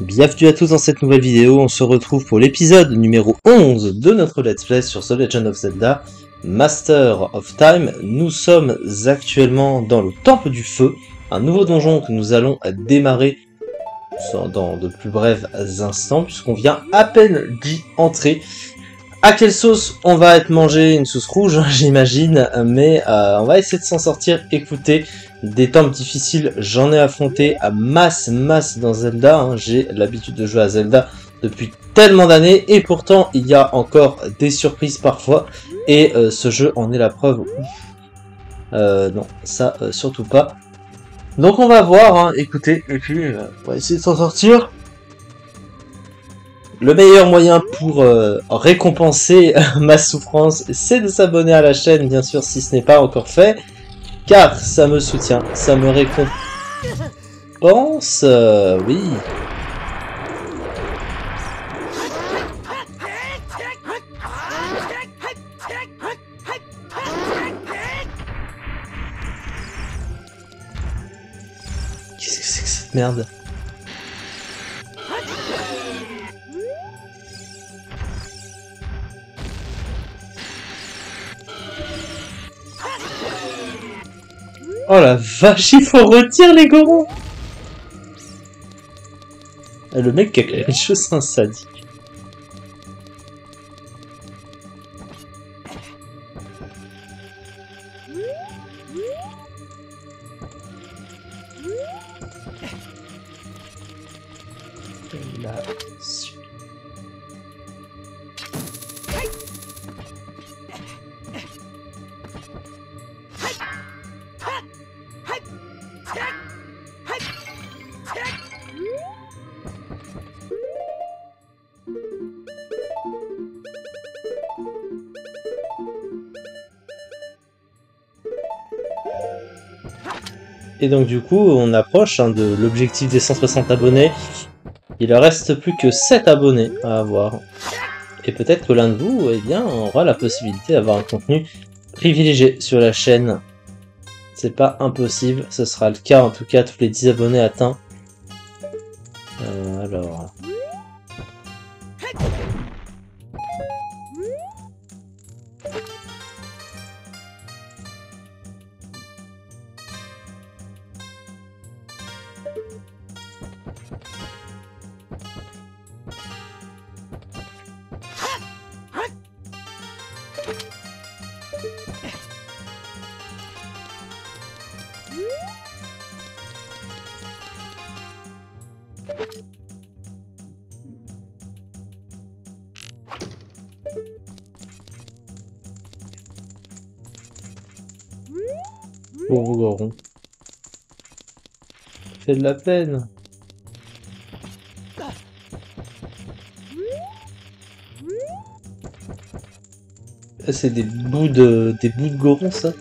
Bienvenue à tous dans cette nouvelle vidéo, on se retrouve pour l'épisode numéro 11 de notre Let's Play sur The Legend of Zelda Master of Time. Nous sommes actuellement dans le Temple du Feu, un nouveau donjon que nous allons démarrer dans de plus brefs instants puisqu'on vient à peine d'y entrer. À quelle sauce on va être mangé? Une sauce rouge, j'imagine, mais euh, on va essayer de s'en sortir. Écoutez, des temples difficiles, j'en ai affronté à masse, masse dans Zelda. Hein. J'ai l'habitude de jouer à Zelda depuis tellement d'années, et pourtant il y a encore des surprises parfois, et euh, ce jeu en est la preuve. Euh, non, ça surtout pas. Donc on va voir, hein. écoutez, et on va essayer de s'en sortir. Le meilleur moyen pour euh, récompenser ma souffrance, c'est de s'abonner à la chaîne, bien sûr, si ce n'est pas encore fait, car ça me soutient, ça me récompense, euh, oui. Qu'est-ce que c'est que cette merde? Oh la vache, il faut retirer les gorons Le mec qui a quelque chose un sadique. Et donc du coup, on approche hein, de l'objectif des 160 abonnés. Il ne reste plus que 7 abonnés à avoir. Et peut-être que l'un de vous eh bien, aura la possibilité d'avoir un contenu privilégié sur la chaîne. C'est pas impossible, ce sera le cas en tout cas tous les 10 abonnés atteints. Fait de la peine. C'est des bouts de des bouts de Goron ça?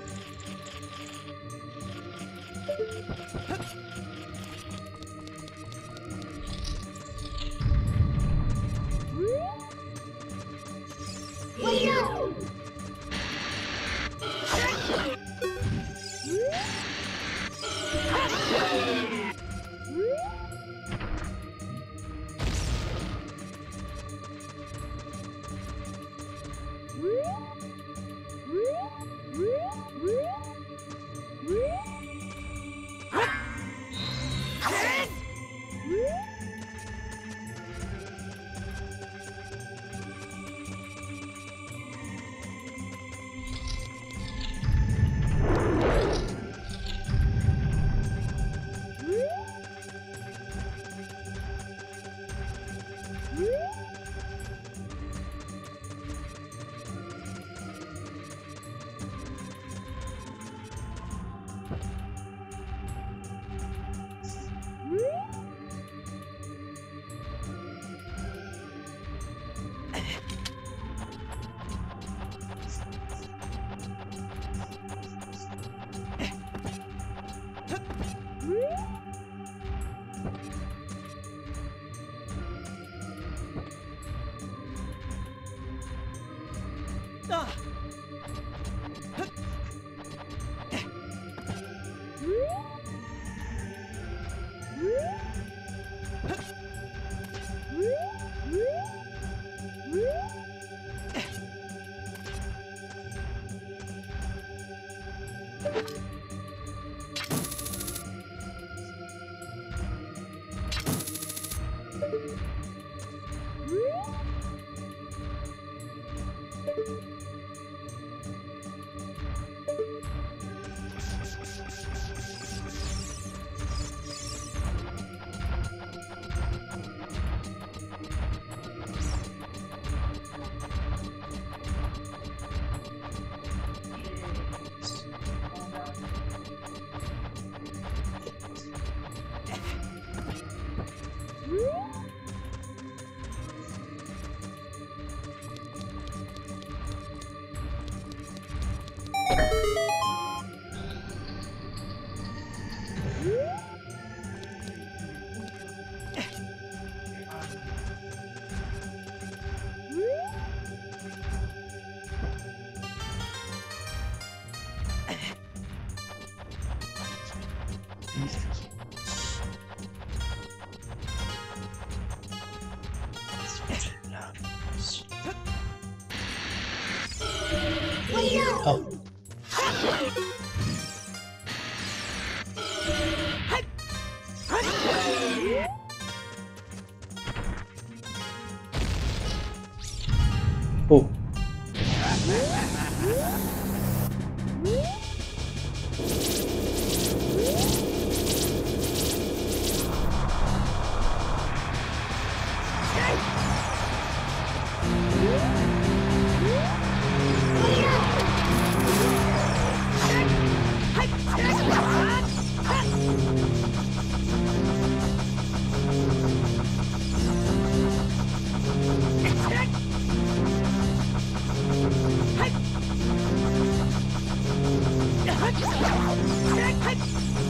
Take it!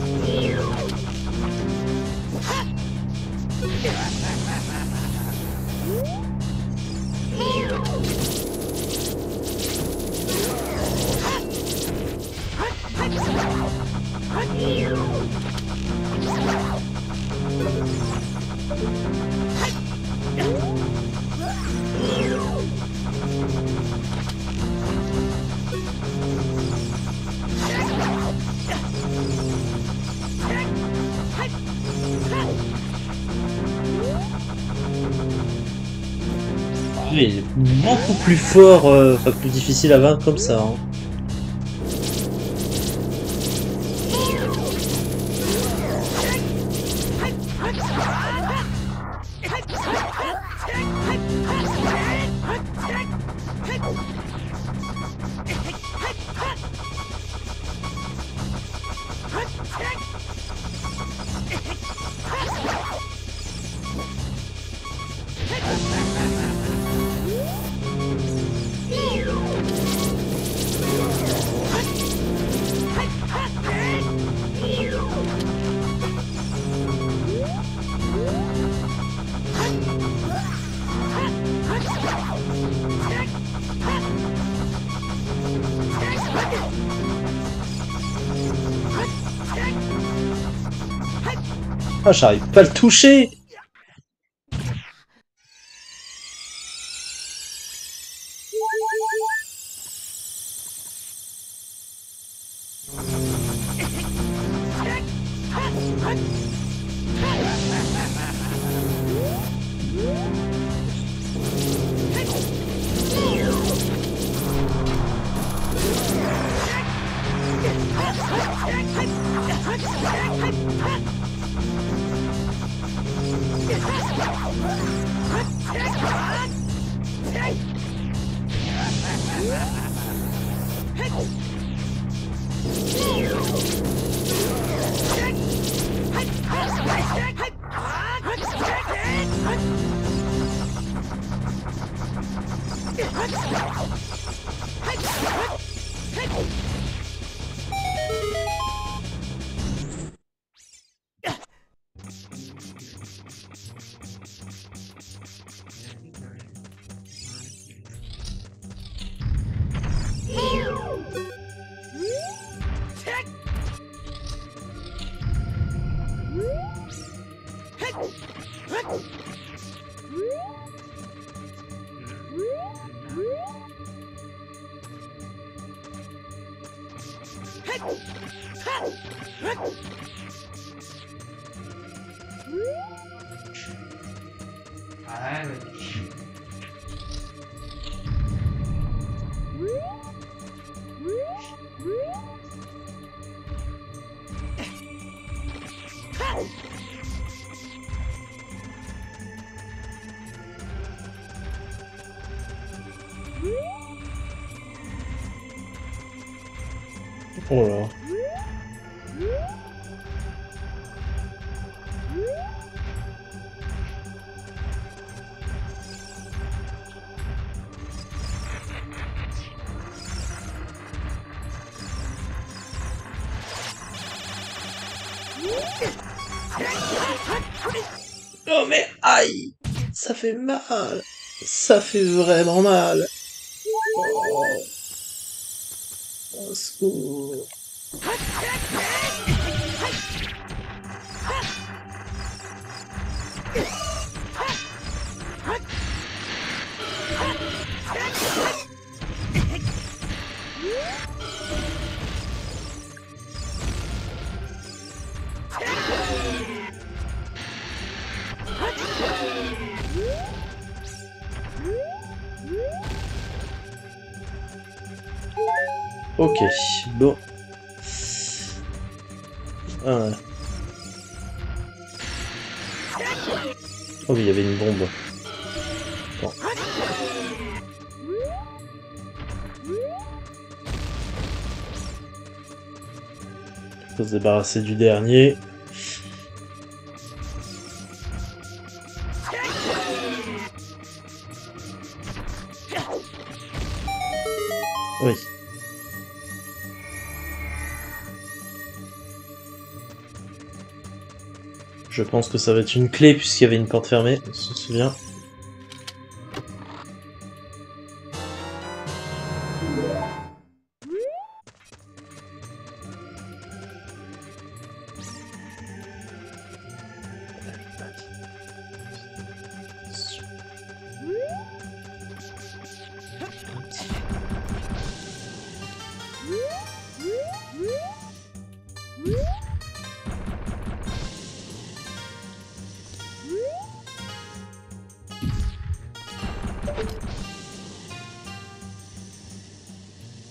Beaucoup plus fort, euh, enfin plus difficile à vaincre comme ça. hein. Ah, j'arrive pas à le toucher fait mal. Ça fait vraiment mal Ok, bon. Ah. Oh il y avait une bombe. Bon. Faut se débarrasser du dernier. Je pense que ça va être une clé puisqu'il y avait une porte fermée, on se souvient.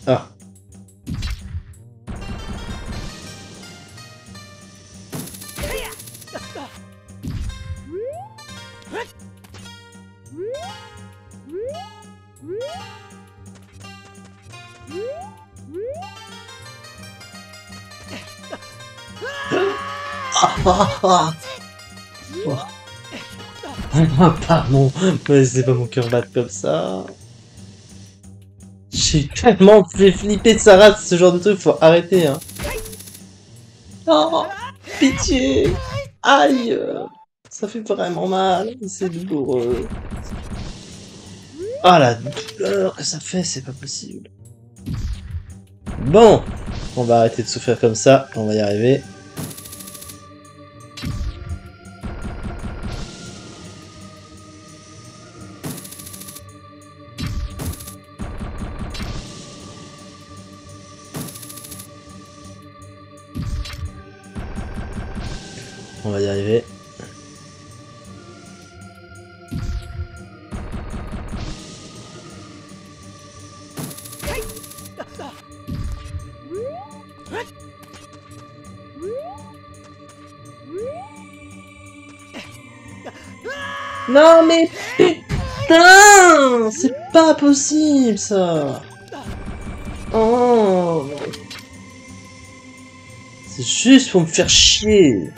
Ah. Ah, ah, ah. Oh, pardon, mais c'est pas mon cœur battre comme ça. J'ai tellement fait flipper de sa race, ce genre de truc, faut arrêter, hein. Oh, pitié Aïe Ça fait vraiment mal, c'est douloureux. Ah, la douleur que ça fait, c'est pas possible. Bon, on va arrêter de souffrir comme ça, on va y arriver. Putain C'est pas possible ça. Oh. C'est juste pour me faire chier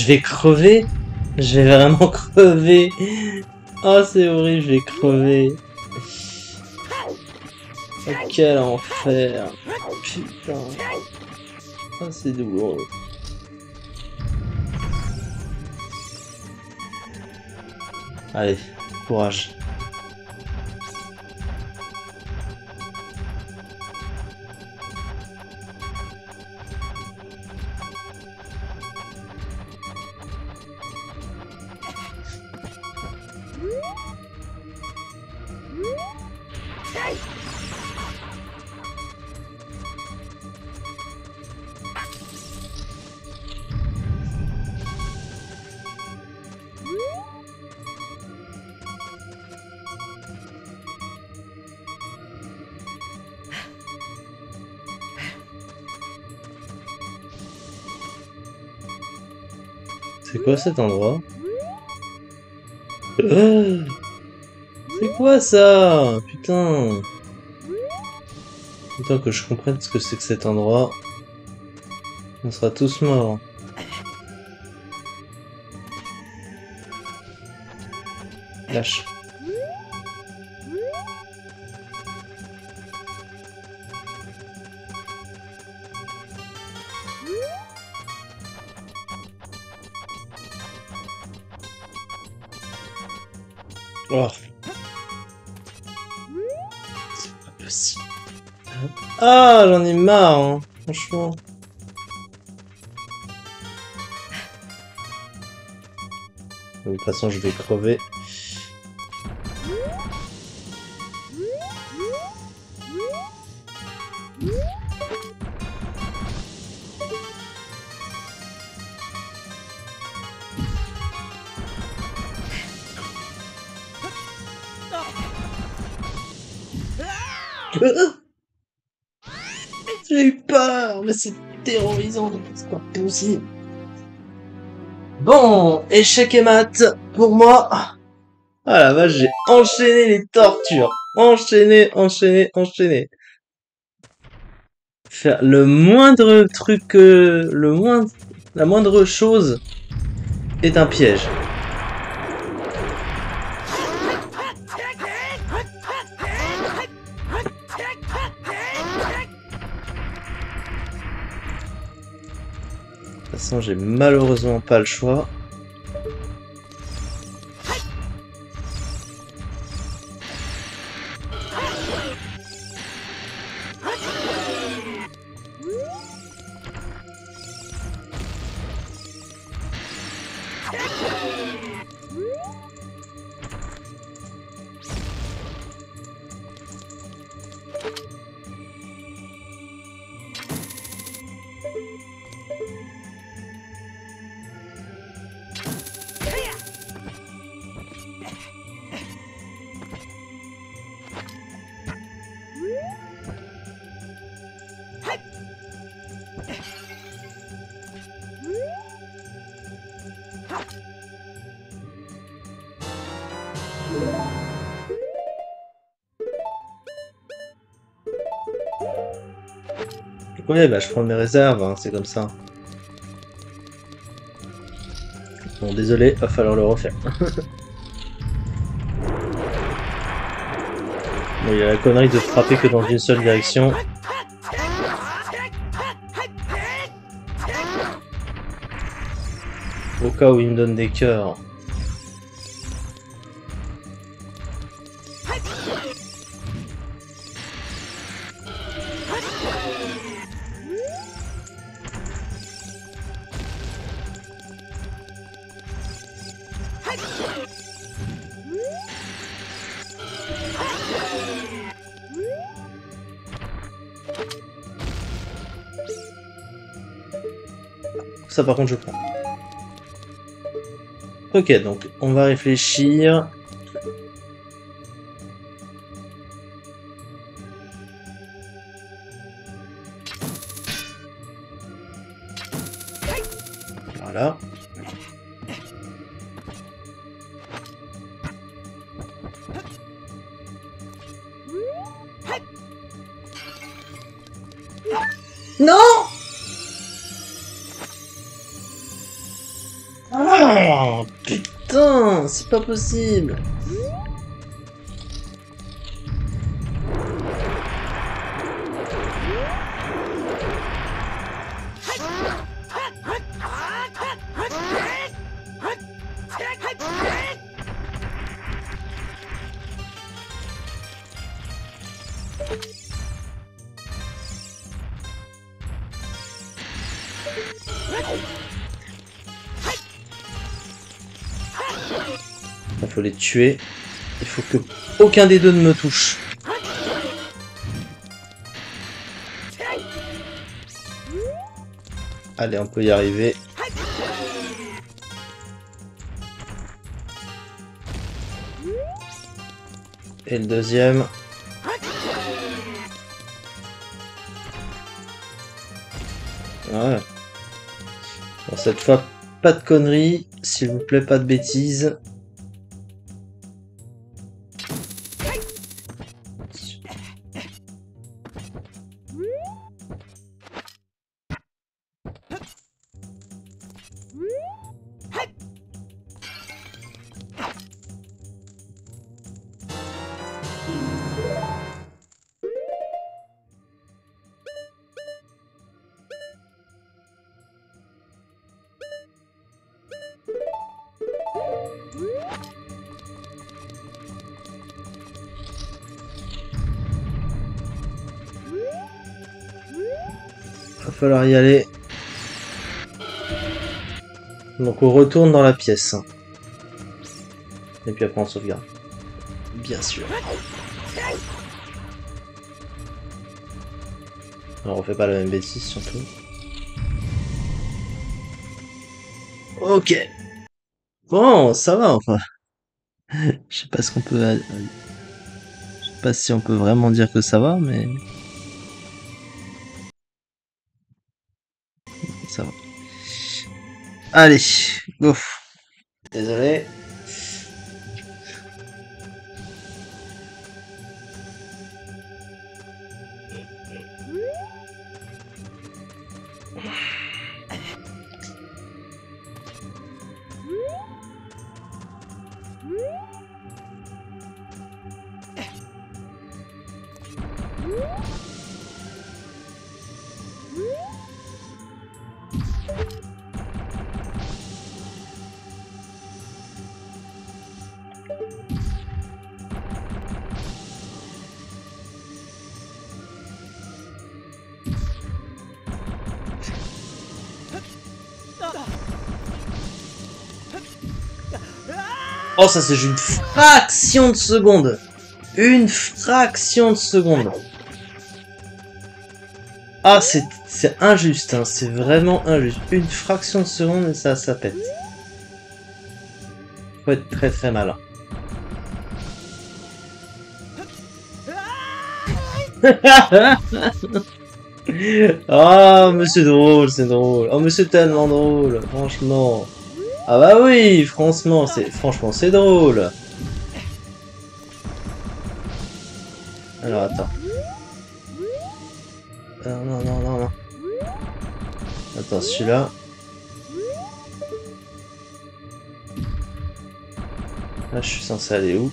je vais crever. Je vais vraiment crever. Oh, c'est horrible, je vais crever. Oh, Quel enfer. Putain. Oh, c'est douloureux. Allez, courage. C'est quoi cet endroit Euh, C'est quoi ça Putain Autant que je comprenne ce que c'est que cet endroit. On sera tous morts. Lâche. Oh. C'est pas possible. Ah, j'en ai marre, hein, franchement. De toute façon, je vais crever. Terrorisant, c'est pas possible. Bon, échec et mat, pour moi. Ah la vache, j'ai enchaîné les tortures. Enchaîné, enchaîné, enchaîné. Faire le moindre truc, le moindre, la moindre chose est un piège. J'ai malheureusement pas le choix. Ouais, bah je prends mes réserves, hein, c'est comme ça. Bon, désolé, va falloir le refaire. bon, il y a la connerie de frapper que dans une seule direction. Au cas où il me donne des cœurs. Ça par contre je prends. Ok, donc on va réfléchir. Pas possible. Les tuer. Il faut que aucun des deux ne me touche. Allez, on peut y arriver. Et le deuxième. Ouais. Bon, cette fois, pas de conneries. S'il vous plaît, pas de bêtises. Falloir y aller. Donc on retourne dans la pièce. Et puis après on sauvegarde. Bien sûr. On fait pas la même bêtise surtout. Ok. Bon, ça va enfin. Je sais pas ce qu'on peut... Je sais pas si on peut vraiment dire que ça va, mais... Allez, go. Désolé. Oh, ça c'est une fraction de seconde. Une fraction de seconde. Ah, c'est injuste, hein. c'est vraiment injuste. Une fraction de seconde et ça, ça pète. Faut être très très malin. oh, c'est drôle, c'est drôle. Oh, c'est tellement drôle, franchement. Ah bah oui, franchement, c'est franchement c'est drôle. Alors attends. Euh, non, non, non, non. Attends, celui-là. Là, je suis censé aller où?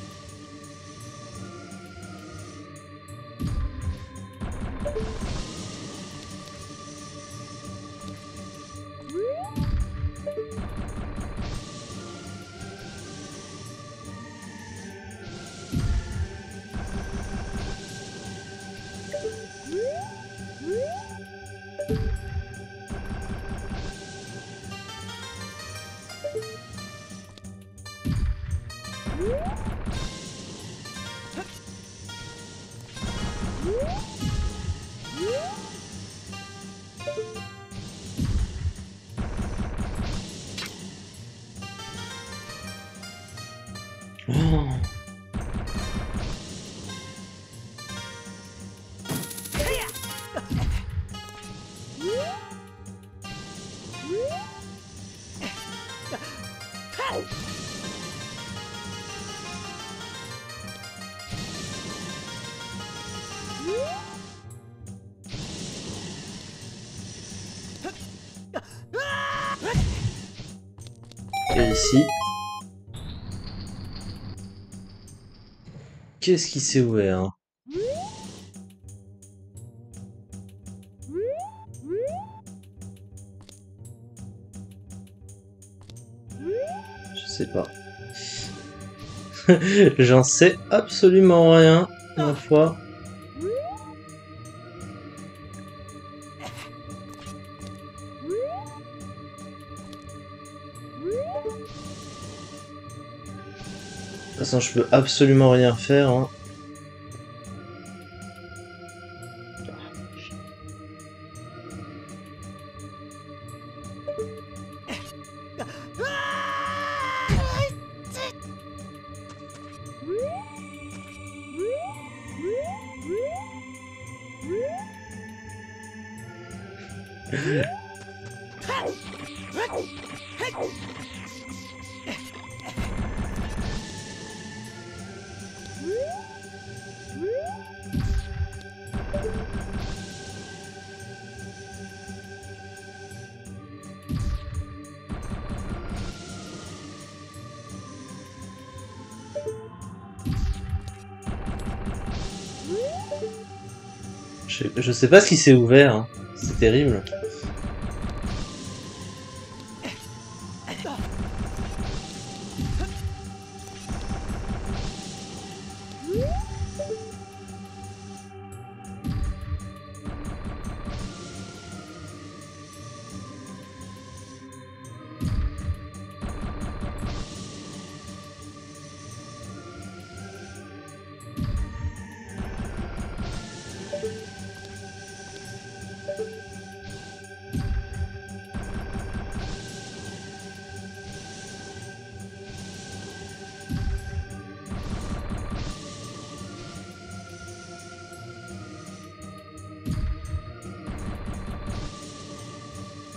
Qu'est-ce qui s'est ouvert? Je sais pas. J'en sais absolument rien, ma foi. Je peux absolument rien faire. Hein. Je, sais pas ce qui s'est ouvert. Hein. C'est terrible.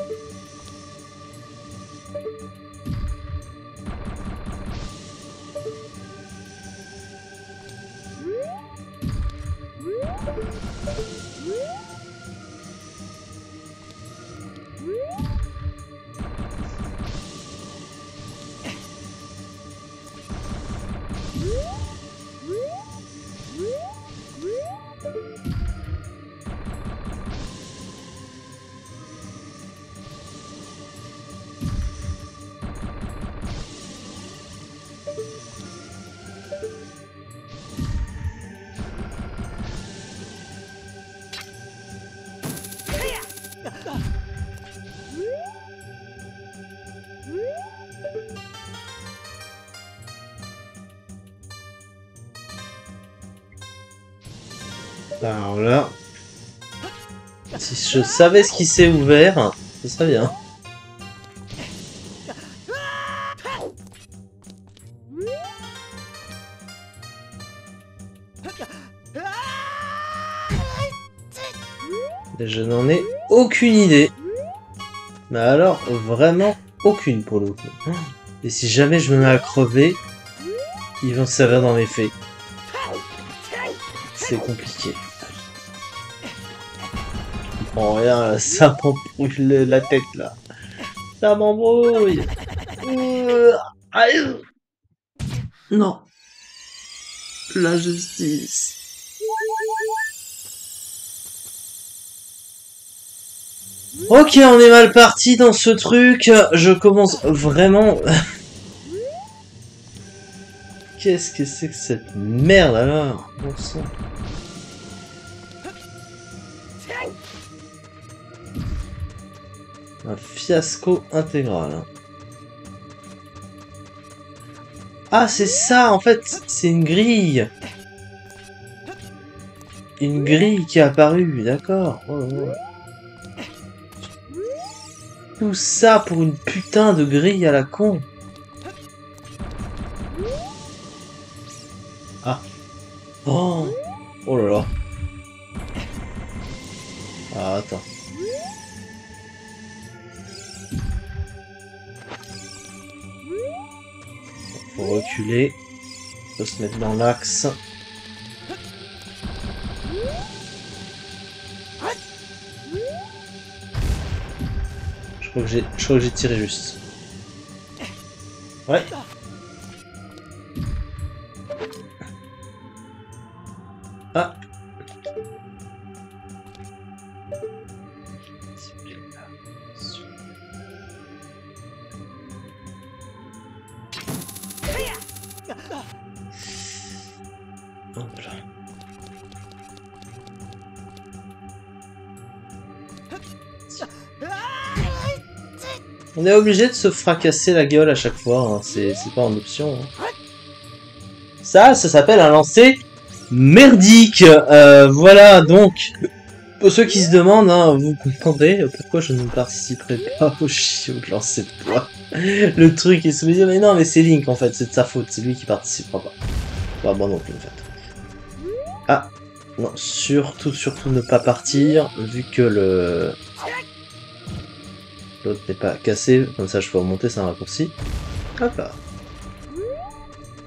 Thank you. Alors là, si je savais ce qui s'est ouvert, ce serait bien. Je n'en ai aucune idée. Mais alors, vraiment aucune pour le coup. Et si jamais je me mets à crever, ils vont se servir dans mes faits. C'est compliqué. Oh rien, ça m'embrouille la tête là. Ça m'embrouille. Euh, non. La justice. Ok, on est mal parti dans ce truc. Je commence vraiment... Qu'est-ce que c'est que cette merde alors? Un fiasco intégral. Ah, c'est ça, en fait, c'est une grille. Une grille qui est apparue, d'accord. Tout ça pour une putain de grille à la con. Ah. Oh. Oh là là. Ah, attends. Faut reculer. Faut se mettre dans l'axe. Je crois que j'ai, je crois que j'ai tiré juste. Ouais. On est obligé de se fracasser la gueule à chaque fois, hein. c'est pas en option. Hein. Ça, ça s'appelle un lancer merdique. Euh, voilà, donc, pour ceux qui se demandent, hein, vous comprendrez pourquoi je ne participerai pas au chiot de lancer de poids. Le truc est sous yeux, mais non, mais c'est Link en fait, c'est de sa faute, c'est lui qui participera pas. Bah, moi non plus en fait. Ah, non, surtout, surtout ne pas partir, vu que le... L'autre n'est pas cassé, comme ça je peux remonter, c'est un raccourci. Hop là.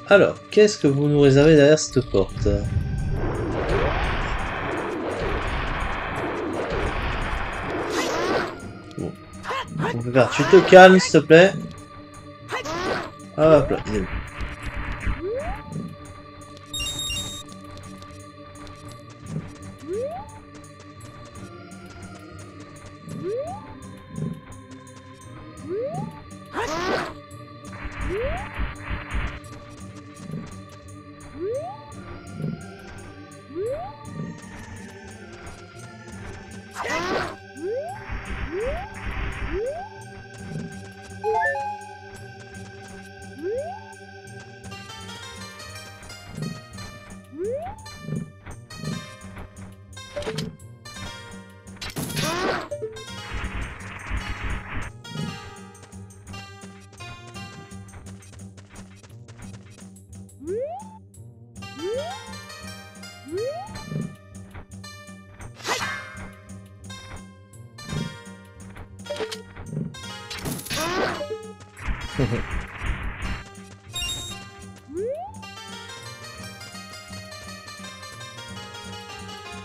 Alors, qu'est-ce que vous nous réservez derrière cette porte? Bon. tu te calmes, s'il te plaît. Hop là, Bye.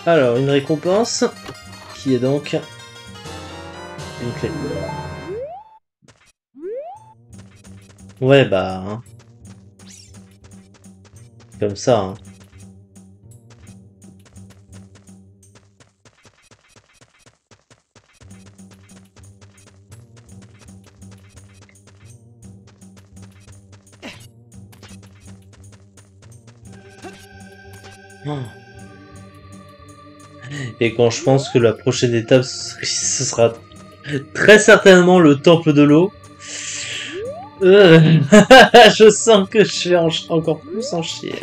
Alors, une récompense, qui est donc une clé. Ouais, bah... Hein. Comme ça, hein. Et quand je pense que la prochaine étape, ce sera très certainement le temple de l'eau. Euh, je sens que je vais encore plus en chier.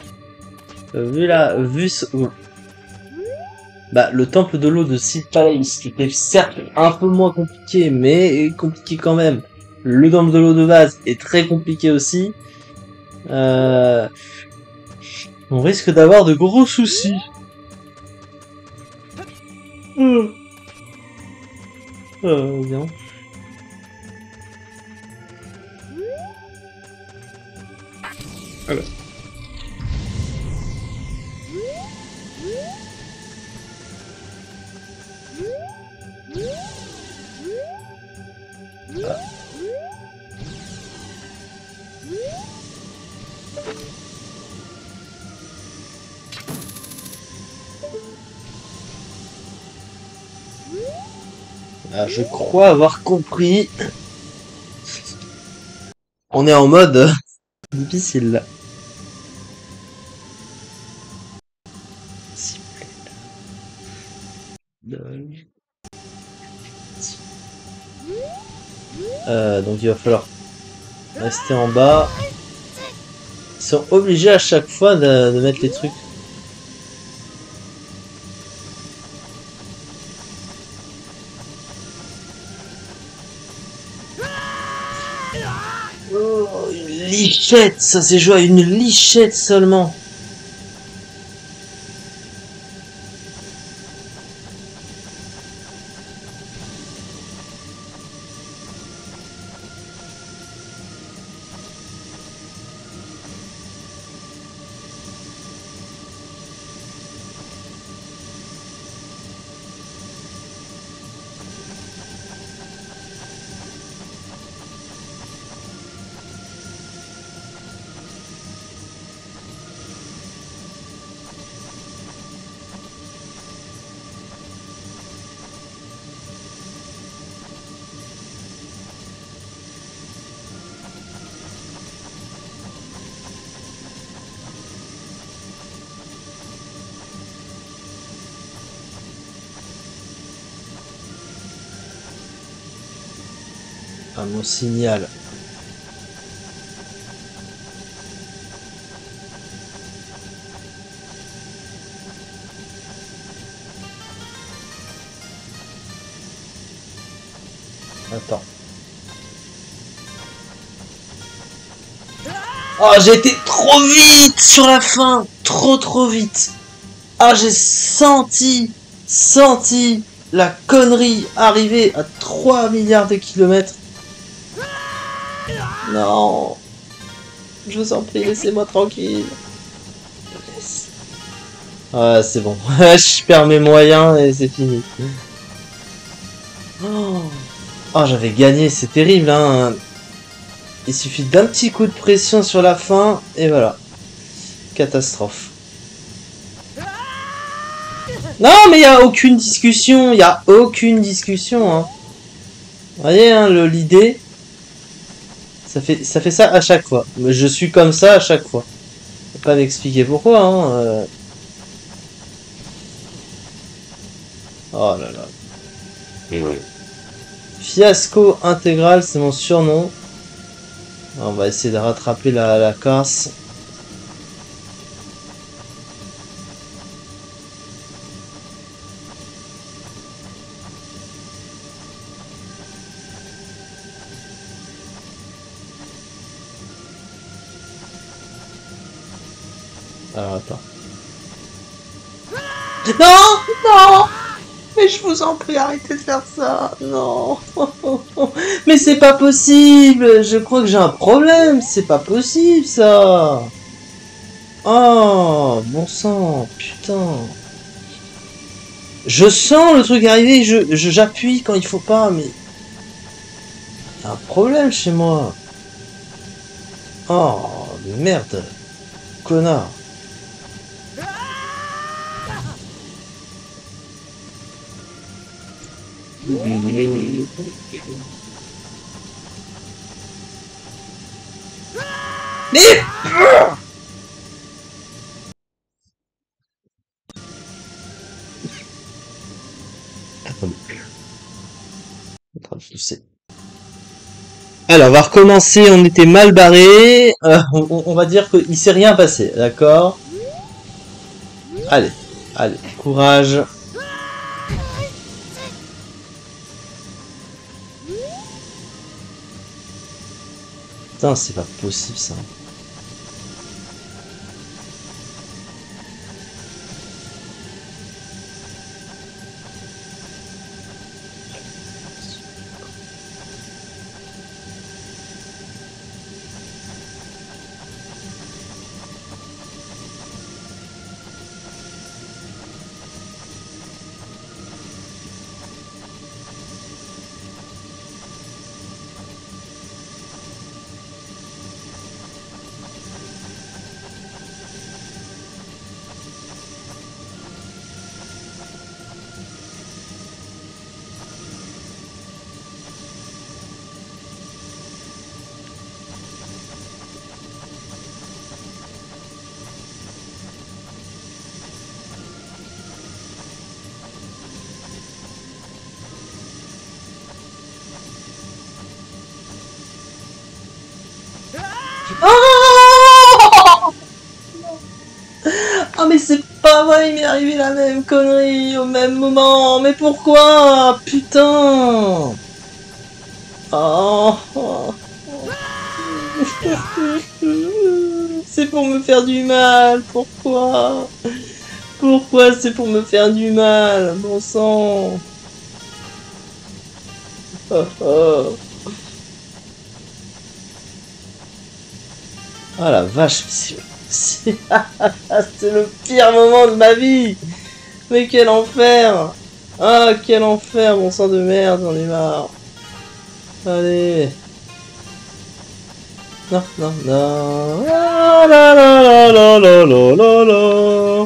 Vu la... Vu ce... Bah, le temple de l'eau de Sid Palace, qui était certes un peu moins compliqué, mais compliqué quand même. Le temple de l'eau de base est très compliqué aussi. Euh... On risque d'avoir de gros soucis. Euh, bien. Alors. Ah, je crois avoir compris. On est en mode difficile là. Euh, donc il va falloir rester en bas. Ils sont obligés à chaque fois de mettre les trucs lichette, ça s'est joué à une lichette seulement. signal. Attends. Oh, j'ai été trop vite sur la fin Trop trop vite Ah, j'ai senti, senti la connerie arriver à 3 milliards de kilomètres non Je vous en prie, laissez-moi tranquille. Ouais, c'est bon. je perds mes moyens et c'est fini. Oh, oh j'avais gagné, c'est terrible, hein. Il suffit d'un petit coup de pression sur la fin, et voilà. Catastrophe. Non, mais il n'y a aucune discussion, il n'y a aucune discussion. Hein. Vous voyez, hein, l'idée, ça fait, ça fait ça à chaque fois. Je suis comme ça à chaque fois. Je pas m'expliquer pourquoi. Hein, euh. Oh là là. Fiasco intégral, c'est mon surnom. On va essayer de rattraper la, la casse. Attends. Non Non. Mais je vous en prie, arrêtez de faire ça. Non. Mais c'est pas possible. Je crois que j'ai un problème. C'est pas possible, ça. Oh Bon sang Putain. Je sens le truc arriver, je j'appuie quand il faut pas, mais... Il y a un problème chez moi. Oh Merde Connard Alors, on va recommencer. On était mal barré. Euh, on, on, va dire qu'il s'est rien passé, d'accord? Allez, allez, courage. Putain, c'est pas possible ça. La même connerie au même moment. Mais pourquoi? Putain! Oh, C'est pour me faire du mal, pourquoi? Pourquoi c'est pour me faire du mal? Bon sang. Oh, oh. Oh la vache, c'est le pire moment de ma vie Mais quel enfer Ah, quel enfer, mon sang de merde, j'en ai marre. Allez Non, non, non ah, la, la, la.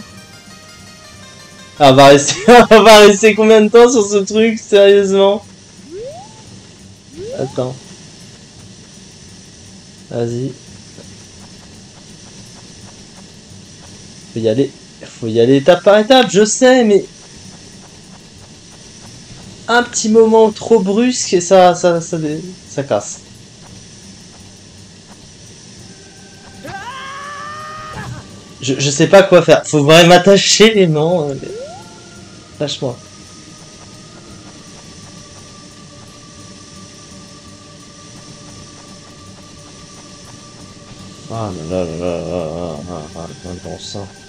Ah, on va rester, on va rester combien de temps sur ce truc, sérieusement? Attends. Vas-y. Faut y aller. Faut y aller étape par étape, je sais, mais... Un petit moment trop brusque et ça, ça, ça, ça, casse. Je, je sais pas quoi faire. Faut vraiment m'attacher les mains. Lâche-moi. Ah là là là là là là là là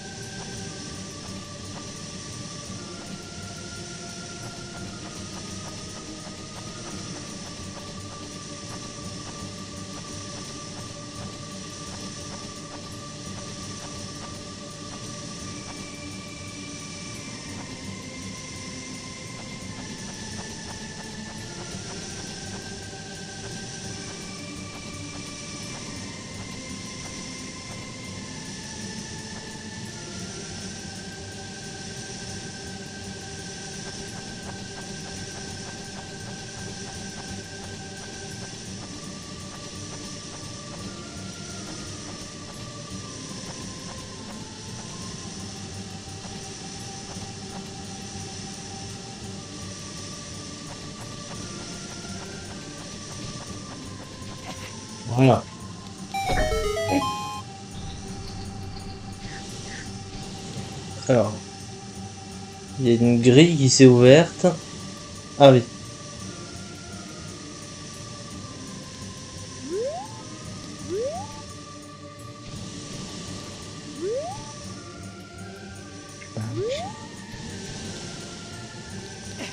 Alors. Il y a une grille qui s'est ouverte. Ah oui.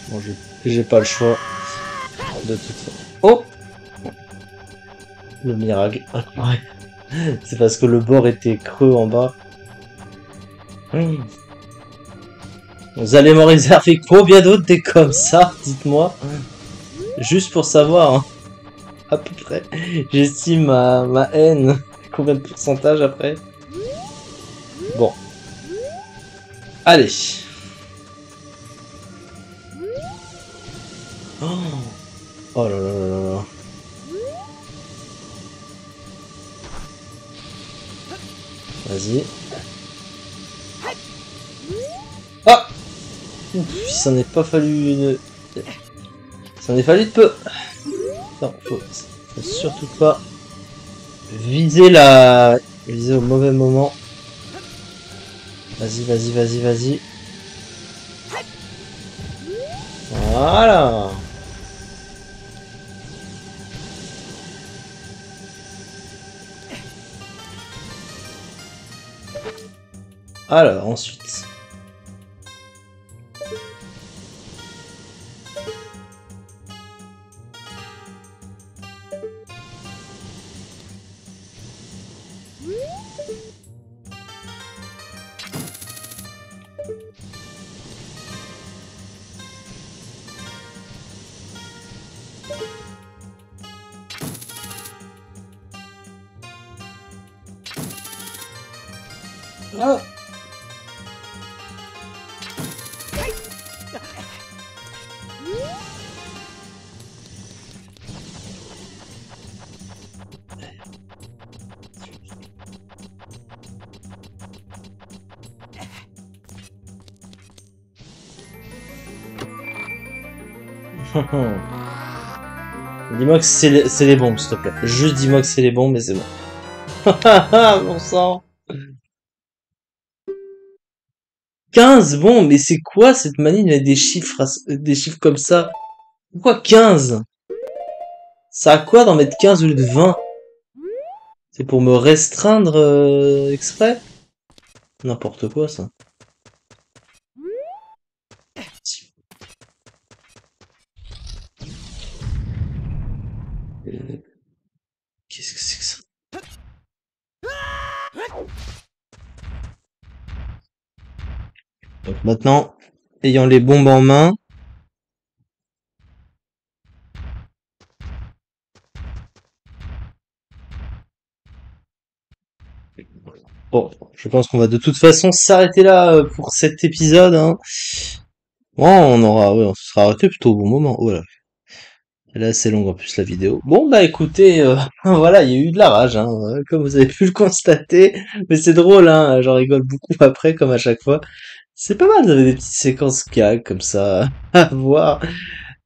Bon, j'ai- pas le choix. De toute façon. Oh Le miracle. C'est parce que le bord était creux en bas. Vous allez m'en réserver combien d'autres des comme ça, dites-moi. Juste pour savoir, hein. à peu près. J'estime ma, ma haine. Combien de pourcentage après? Bon. Allez. Oh, oh là là là là là. Vas-y. S'en est pas fallu. Il s'en est fallu de peu. Non, faut surtout pas viser la... Viser au mauvais moment. Vas-y, vas-y, vas-y, vas-y. Voilà Alors, ensuite. Que c'est les, bombes, s'il te plaît. Juste dis-moi que c'est les bombes et c'est bon. bon sang 15 Bon, mais c'est quoi cette manie de mettre des chiffres, des chiffres comme ça? Pourquoi 15 Ça a quoi d'en mettre 15 au lieu de 20 C'est pour me restreindre euh, exprès? N'importe quoi ça. Qu'est-ce que c'est que ça Donc maintenant, ayant les bombes en main, bon, je pense qu'on va de toute façon s'arrêter là euh, pour cet épisode. Hein. Bon, on aura, on se sera arrêté plutôt au bon moment. Voilà. Elle est assez longue en plus la vidéo. Bon bah écoutez, euh, voilà, il y a eu de la rage, hein, comme vous avez pu le constater. Mais c'est drôle, hein, j'en rigole beaucoup après, comme à chaque fois. C'est pas mal, avez des petites séquences gag comme ça à voir.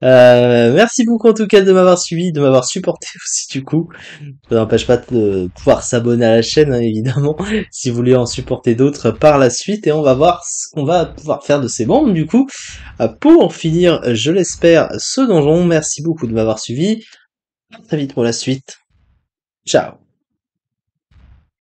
Euh, merci beaucoup en tout cas de m'avoir suivi, de m'avoir supporté aussi du coup. Ça n'empêche pas de pouvoir s'abonner à la chaîne, hein, évidemment, si vous voulez en supporter d'autres par la suite. Et on va voir ce qu'on va pouvoir faire de ces bombes du coup. Euh, Pour finir, je l'espère, ce donjon. Merci beaucoup de m'avoir suivi. À très vite pour la suite. Ciao